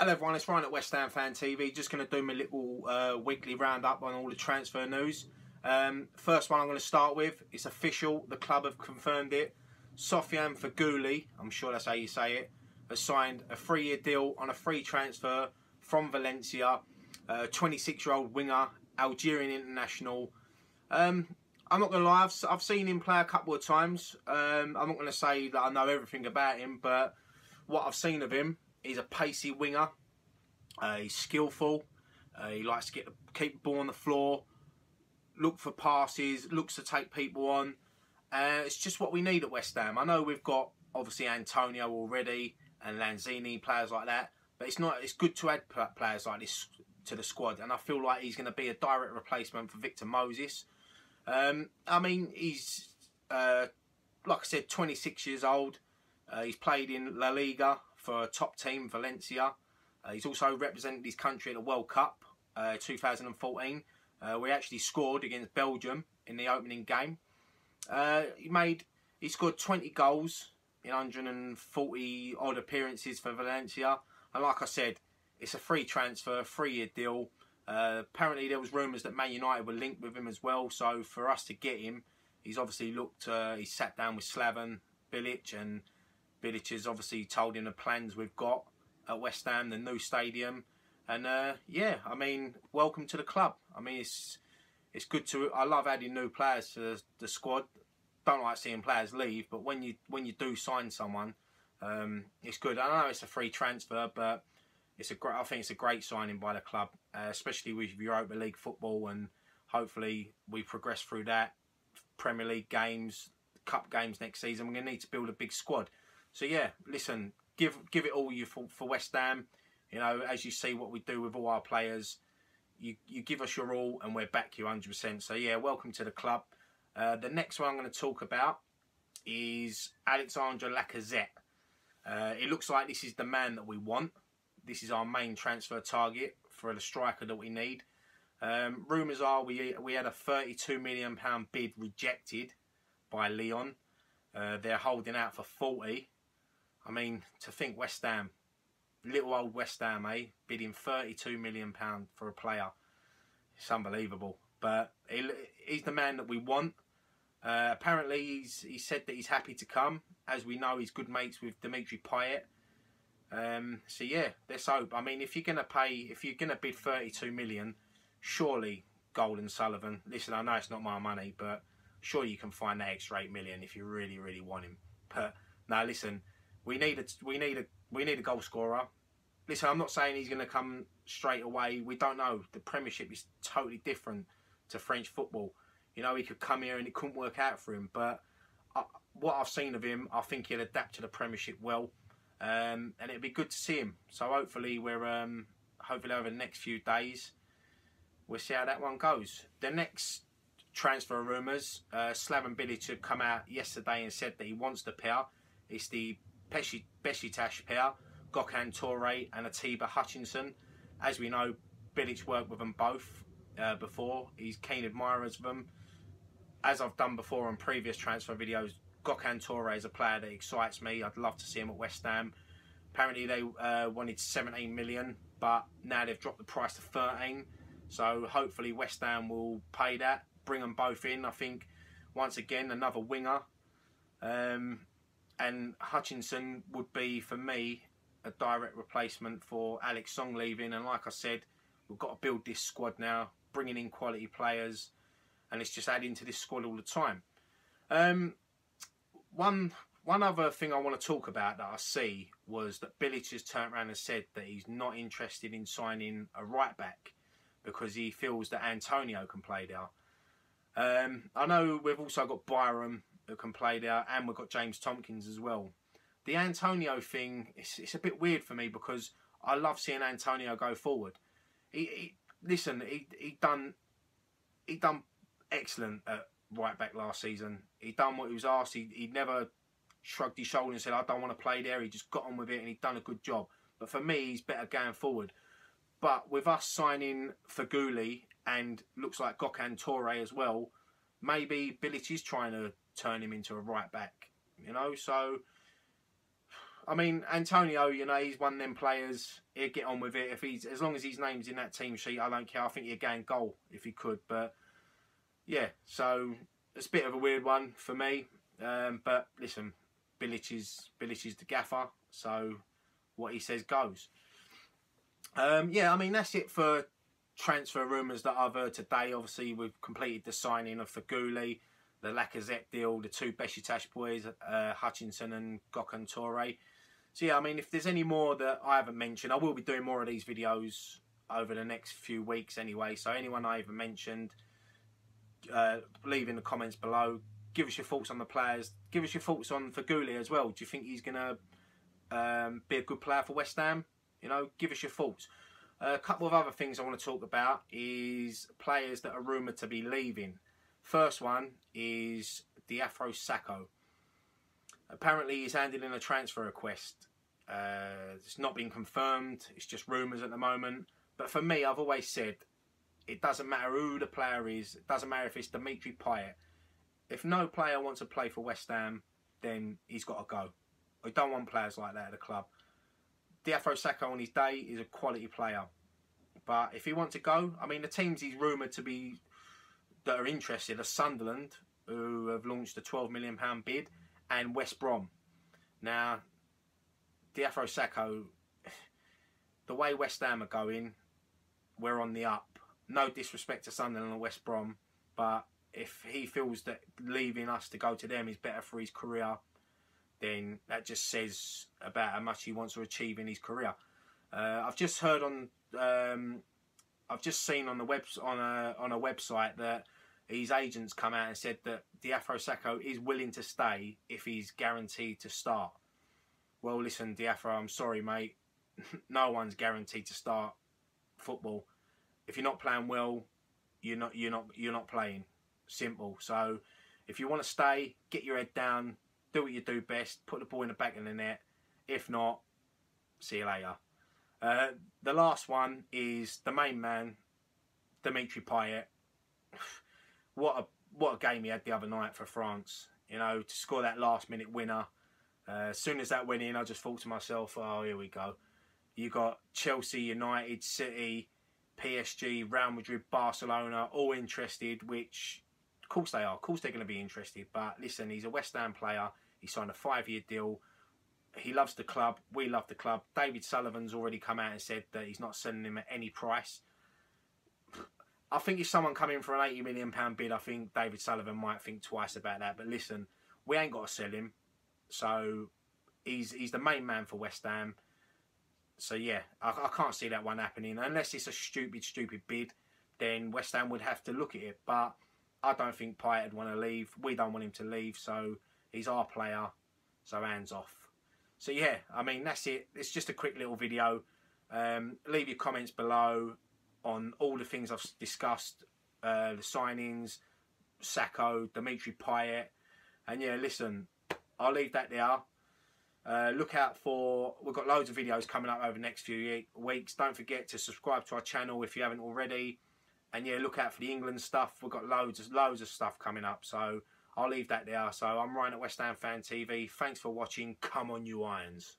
Hello everyone, it's Ryan at West Ham Fan TV. Just going to do my little uh, weekly roundup on all the transfer news. Um, first one I'm going to start with, it's official, the club have confirmed it. Sofiane Feghouli, I'm sure that's how you say it, has signed a three-year deal on a free transfer from Valencia. 26-year-old winger, Algerian international. Um, I'm not going to lie, I've, I've, seen him play a couple of times. Um, I'm not going to say that I know everything about him, but what I've seen of him, He's a pacey winger. Uh, he's skillful. Uh, he likes to get keep the ball on the floor, look for passes, looks to take people on. Uh, it's just what we need at West Ham. I know we've got obviously Antonio already and Lanzini, players like that, but it's not. It's good to add players like this to the squad, and I feel like he's going to be a direct replacement for Victor Moses. Um, I mean, he's uh, like I said, 26 years old. Uh, he's played in La Liga for top team Valencia. Uh, he's also represented his country at the World Cup uh, 2014. Uh, we actually scored against Belgium in the opening game. Uh, he made he scored 20 goals in 140 odd appearances for Valencia. And like I said, it's a free transfer, three-year deal. Uh, apparently, there was rumours that Man United were linked with him as well. So for us to get him, he's obviously looked. Uh, he sat down with Slaven Bilic and Bilic has obviously told him the plans we've got at West Ham, the new stadium, and uh, yeah, I mean, welcome to the club. I mean, it's it's good to. I love adding new players to the, the squad. Don't like seeing players leave, but when you when you do sign someone, um, it's good. I know it's a free transfer, but it's a great. I think it's a great signing by the club, uh, especially with Europa League football, and hopefully we progress through that. Premier League games, Cup games next season. We're to need to build a big squad. So yeah, listen, give give it all you for, for West Ham. You know, as you see what we do with all our players, you you give us your all, and we're back you 100%. So yeah, welcome to the club. Uh, the next one I'm going to talk about is Alexandre Lacazette. Uh, it looks like this is the man that we want. This is our main transfer target for the striker that we need. Um, rumours are we we had a 32 million pound bid rejected by Lyon. Uh, they're holding out for 40. I mean, to think West Ham, little old West Ham, eh, bidding £32 million for a player. It's unbelievable. But he, he's the man that we want. Uh, apparently, he's he said that he's happy to come. As we know, he's good mates with Dimitri Payet. Um, so yeah, let's hope. I mean, if you're gonna pay, if you're gonna bid 32 million, surely Gold Sullivan. Listen, I know it's not my money, but surely you can find that extra 8 million if you really, really want him. But now, listen, we need a we need a we need a goal scorer. Listen, I'm not saying he's going to come straight away. We don't know. The Premiership is totally different to French football. You know, he could come here and it couldn't work out for him. But I, what I've seen of him, I think he'll adapt to the Premiership well, um, and it'd be good to see him. So hopefully we're um, hopefully over the next few days we'll see how that one goes. The next transfer rumours, uh, Slaven Bilic had come out yesterday and said that he wants the pair. It's the Besiktas pair, Gökhan Töre and Atiba Hutchinson. As we know, Bilic worked with them both uh, before. He's keen admirers of them. As I've done before on previous transfer videos, Gökhan Töre is a player that excites me. I'd love to see him at West Ham. Apparently they uh, wanted 17 million, but now they've dropped the price to 13. So hopefully West Ham will pay that, bring them both in. I think once again another winger. Um, and Hutchinson would be for me a direct replacement for Alex Song leaving. And like I said, we've got to build this squad now, bringing in quality players, and it's just adding to this squad all the time. Um, one one other thing I want to talk about that I see was that Bilic has turned around and said that he's not interested in signing a right back because he feels that Antonio can play there. Um, I know we've also got Byram who can play there, and we've got James Tomkins as well. The Antonio thing, it's, it's a bit weird for me because I love seeing Antonio go forward. He, he listen, he he done he done excellent at right back last season. He done what he was asked. He he never shrugged his shoulder and said, "I don't want to play there." He just got on with it and he done a good job. But for me, he's better going forward. But with us signing Feghouli and looks like Gökhan Töre as well, maybe Bilic is trying to turn him into a right back. You know, so I mean Antonio, you know, he's one of them players. He'll get on with it if he's as long as his name's in that team sheet. I don't care. I think he'd gain goal if he could. But yeah, so it's a bit of a weird one for me. Um, but listen, Bilic is Bilic is the gaffer, so what he says goes. Um, yeah, I mean that's it for transfer rumours that I've heard today. Obviously, we've completed the signing of Feghouli, the Lacazette deal, the two Besiktas boys, uh, Hutchinson and Gokhan Tore. So yeah, I mean, if there's any more that I haven't mentioned, I will be doing more of these videos over the next few weeks anyway. So anyone I haven't mentioned, uh, leave in the comments below. Give us your thoughts on the players. Give us your thoughts on Feghouli as well. Do you think he's going to um, be a good player for West Ham? You know, give us your thoughts. Uh, a couple of other things I want to talk about is players that are rumoured to be leaving. First one is the Diafra Sakho. Apparently he's handed in a transfer request. Uh, it's not been confirmed. It's just rumours at the moment. But for me, I've always said it doesn't matter who the player is. It doesn't matter if it's Dimitri Payet. If no player wants to play for West Ham, then he's got to go. I don't want players like that at the club. Diafra Sakho on his day is a quality player. But if he wants to go, I mean, the teams he's rumoured to be that are interested are Sunderland, who have launched a £12 million bid, and West Brom. Now, Diafra Sakho, the way West Ham are going, we're on the up. No disrespect to Sunderland and West Brom, but if he feels that leaving us to go to them is better for his career, then that just says about how much he wants to achieve in his career. Uh, I've just heard on, um, I've just seen on the web on a on a website that his agents come out and said that Diafra Sakho is willing to stay if he's guaranteed to start. Well, listen, Diafra, I'm sorry, mate. no one's guaranteed to start football. If you're not playing well, you're not you're not you're not playing. Simple. So, if you want to stay, get your head down, do what you do best, put the ball in the back of the net. If not, see you later. Uh, the last one is the main man, Dimitri Payet. what a what a game he had the other night for France. You know, to score that last minute winner. Uh, as soon as that went in, I just thought to myself, oh, here we go. You got Chelsea, United, City, PSG, Real Madrid, Barcelona, all interested, which of course they are. Of course they're going to be interested. But listen, he's a West Ham player. He signed a five-year deal. He loves the club. We love the club. David Sullivan's already come out and said that he's not selling him at any price. I think if someone come in for an eighty million pound bid, I think David Sullivan might think twice about that. But listen, we ain't got to sell him, so he's he's the main man for West Ham. So yeah, I, I can't see that one happening unless it's a stupid, stupid bid. Then West Ham would have to look at it, but I don't think Payet would want to leave. We don't want him to leave, so he's our player. So hands off. So yeah, I mean that's it. It's just a quick little video. Um, leave your comments below on all the things I've discussed, uh, the signings, Sakho, Dimitri Payet, and yeah, listen, I'll leave that there. Uh, look out for, we've got loads of videos coming up over the next few weeks. Don't forget to subscribe to our channel if you haven't already and yeah, look out for the England stuff. We've got loads, loads of stuff coming up. So I'll leave that there. So I'm Ryan at West Ham Fan TV. Thanks for watching. Come on, you Irons.